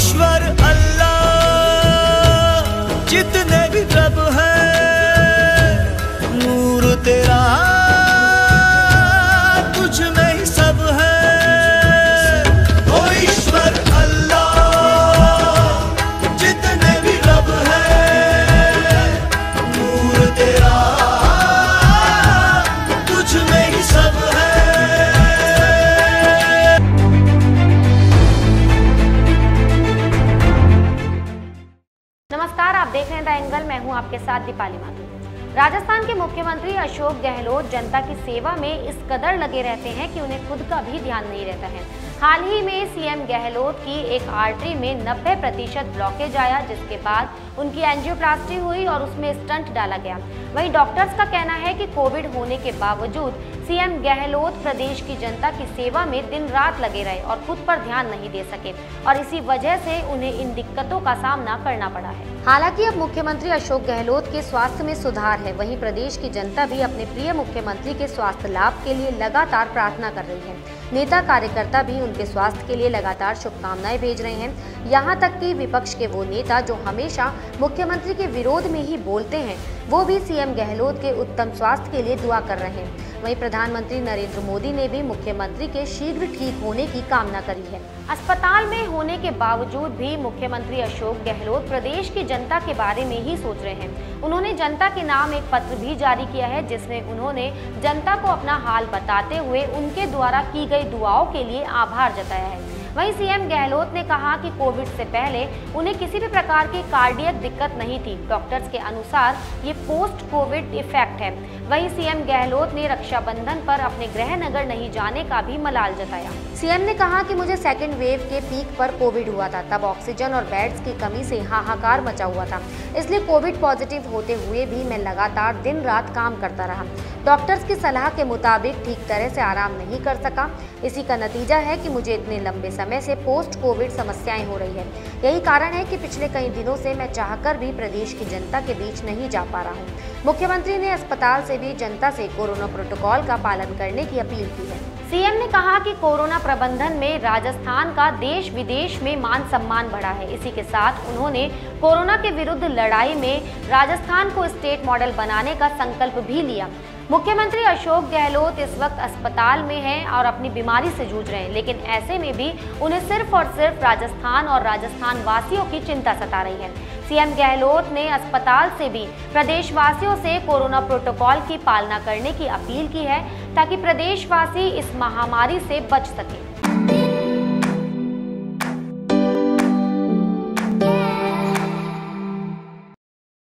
ईश्वर अल्लाह जितने भी रब है नूर तेरा हूँ आपके साथ दीपाली माथुर राजस्थान के मुख्यमंत्री अशोक गहलोत जनता की सेवा में इस कदर लगे रहते हैं कि उन्हें खुद का भी ध्यान नहीं रहता है। हाल ही में सीएम गहलोत की एक आर्टरी में 90 प्रतिशत ब्लॉकेज आया, जिसके बाद उनकी एंजियोप्लास्टी हुई और उसमें स्टंट डाला गया। वहीं डॉक्टर्स का कहना है कि कोविड होने के बावजूद सीएम गहलोत प्रदेश की जनता की सेवा में दिन रात लगे रहे और खुद पर ध्यान नहीं दे सके, और इसी वजह से उन्हें इन दिक्कतों का सामना करना पड़ा है। हालाँकि अब मुख्यमंत्री अशोक गहलोत के स्वास्थ्य में सुधार है। वहीं प्रदेश की जनता भी अपने प्रिय मुख्यमंत्री के स्वास्थ्य लाभ के लिए लगातार प्रार्थना कर रही है। नेता कार्यकर्ता भी उनके स्वास्थ्य के लिए लगातार शुभकामनाएँ भेज रहे हैं। यहाँ तक कि विपक्ष के वो नेता जो हमेशा मुख्यमंत्री के विरोध में ही बोलते हैं, वो भी सीएम गहलोत के उत्तम स्वास्थ्य के लिए दुआ कर रहे हैं। वहीं प्रधानमंत्री नरेंद्र मोदी ने भी मुख्यमंत्री के शीघ्र ठीक होने की कामना करी है। अस्पताल में होने के बावजूद भी मुख्यमंत्री अशोक गहलोत प्रदेश की जनता के बारे में ही सोच रहे हैं। उन्होंने जनता के नाम एक पत्र भी जारी किया है, जिसमें उन्होंने जनता को अपना हाल बताते हुए उनके द्वारा की गई दुआओं के लिए आभार जताया है। वहीं सीएम गहलोत ने कहा कि कोविड से पहले उन्हें किसी भी प्रकार की कार्डियक दिक्कत नहीं थी। डॉक्टर्स के अनुसार ये पोस्ट कोविड इफ़ेक्ट है। वहीं सीएम गहलोत ने रक्षाबंधन पर अपने गृह नगर नहीं जाने का भी मलाल जताया। सीएम ने कहा कि मुझे सेकेंड वेव के पीक पर कोविड हुआ था, तब ऑक्सीजन और बेड्स की कमी से हाहाकार मचा हुआ था। इसलिए कोविड पॉजिटिव होते हुए भी मैं लगातार दिन रात काम करता रहा। डॉक्टर्स की सलाह के मुताबिक ठीक तरह से आराम नहीं कर सका। इसी का नतीजा है कि मुझे इतने लंबे समय से पोस्ट कोविड समस्याएँ हो रही है। यही कारण है कि पिछले कई दिनों से मैं चाहकर भी प्रदेश की जनता के बीच नहीं जा पा रहा हूँ। मुख्यमंत्री ने अस्पताल से भी जनता से कोरोना प्रोटोकॉल का पालन करने की अपील की है। सीएम ने कहा कि कोरोना प्रबंधन में राजस्थान का देश विदेश में मान सम्मान बढ़ा है। इसी के साथ उन्होंने कोरोना के विरुद्ध लड़ाई में राजस्थान को स्टेट मॉडल बनाने का संकल्प भी लिया। मुख्यमंत्री अशोक गहलोत इस वक्त अस्पताल में हैं और अपनी बीमारी से जूझ रहे हैं, लेकिन ऐसे में भी उन्हें सिर्फ़ और सिर्फ़ राजस्थान और राजस्थान वासियों की चिंता सता रही है। सीएम गहलोत ने अस्पताल से भी प्रदेशवासियों से कोरोना प्रोटोकॉल की पालना करने की अपील की है ताकि प्रदेशवासी इस महामारी से बच सके।